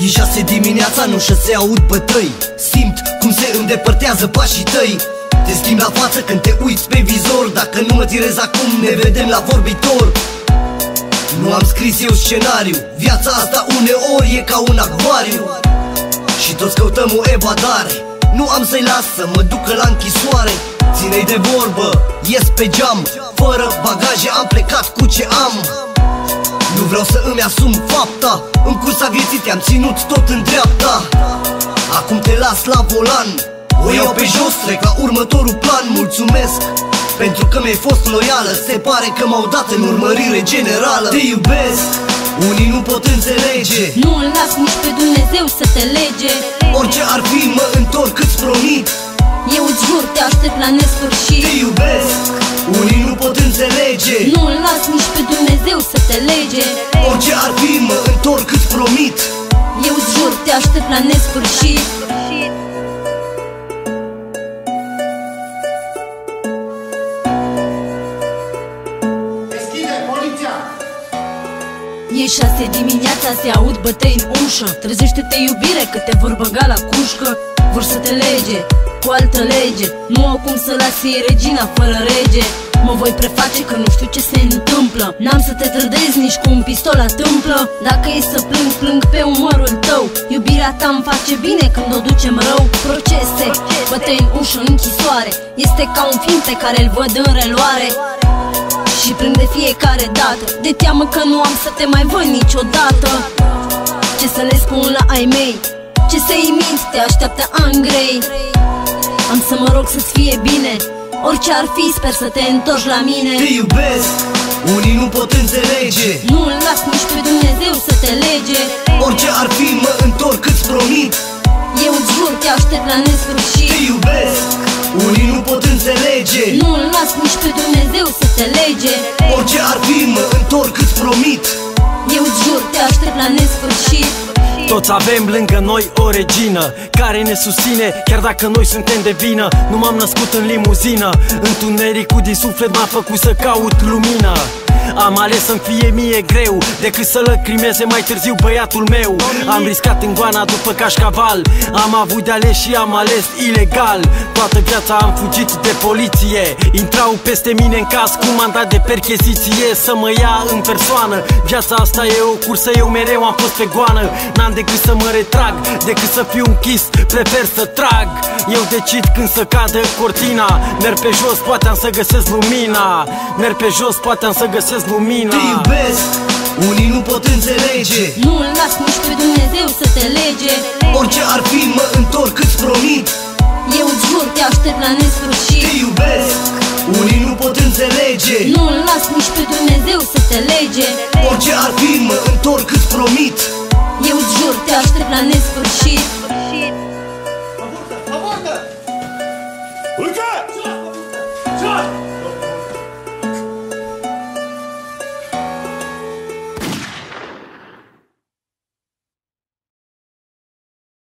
E șase dimineața, nu și se aud bătăi Simt cum se îndepărtează pașii tăi. Te schimb la față când te uiți pe vizor. Dacă nu mă tirezi acum, ne vedem la vorbitor. Nu am scris eu scenariu. Viața asta uneori e ca un acvariu. Și toți căutăm o evadare. Nu am să-i las să mă ducă la închisoare. Ține-i de vorbă, ies pe geam. Fără bagaje am plecat cu ce am nu vreau să îmi asum fapta. În cursa vieții te-am ținut tot în dreapta. Acum te las la volan. O iau pe jos, trec la următorul plan. Mulțumesc pentru că mi-ai fost loială. Se pare că m-au dat în urmărire generală. Te iubesc, unii nu pot înțelege. Nu îl las nici pe Dumnezeu să te lege. Orice ar fi mă întorc, îți promit. Eu îți jur, te aștept la nesfârșit. Te iubesc, unii nu pot înțelege Nu îl las nici pe Dumnezeu să te lege. Orice ar fi mă întorc, îți promit. Eu îți jur, te aștept la nesfârșit. Deschide, poliția! E șase dimineața, se aud bătăi în ușă. Trezește-te iubire că te vor băga la cușcă. Vor să te lege cu altă lege. Nu au cum să lasi regina fără rege Mă voi preface că nu știu ce se întâmplă. N-am să te trădezi nici cu un pistol la tâmplă Dacă e să plâng, plâng pe umărul tău. Iubirea ta îmi face bine când o ducem rău. Procese, bătăi în ușă, închisoare. Este ca un film pe care îl văd în reluare și plâng de fiecare dată. De teamă că nu am să te mai văd niciodată. Ce să le spun la ai mei? Ce să-i mint, te așteaptă ani grei Am să mă rog să-ți fie bine Orice ar fi, sper să te întorci la mine. Te iubesc, unii nu pot înțelege. Nu îl las nici pe Dumnezeu să te lege. Orice ar fi mă întorc, îți promit. Eu îți jur, te aștept la nesfârșit. Te iubesc, unii nu pot înțelege. Nu îl las nici pe Dumnezeu să te lege. Orice ar fi mă întorc, îți promit. Eu îți jur, te aștept la nesfârșit Toți avem lângă noi o regină Care ne susține chiar dacă noi suntem de vină. Nu m-am născut în limuzină Întunericul din suflet m-a făcut să caut lumină am ales să-mi fie mie greu Decât să lăcrimeze mai târziu băiatul meu. Am riscat în goana după cașcaval. Am avut de ales și am ales ilegal. Toată viața am fugit de poliție. Intrau peste mine în caz cu mandat de percheziție Să mă ia în persoană. Viața asta e o cursă, eu mereu am fost pe goană. N-am decât să mă retrag Decât să fiu închis, prefer să trag. Eu decid când să cadă cortina. Merg pe jos, poate am să găsesc lumina. Merg pe jos, poate am să găsesc lumina. Te iubesc, unii nu pot înțelege. Nu îl las nici pe Dumnezeu să te lege. Orice ar fi mă întorc, îți promit. Eu îți jur, te aștept la nesfârșit. Te iubesc, unii nu pot înțelege. Nu îl las nici pe Dumnezeu să te lege. Orice ar fi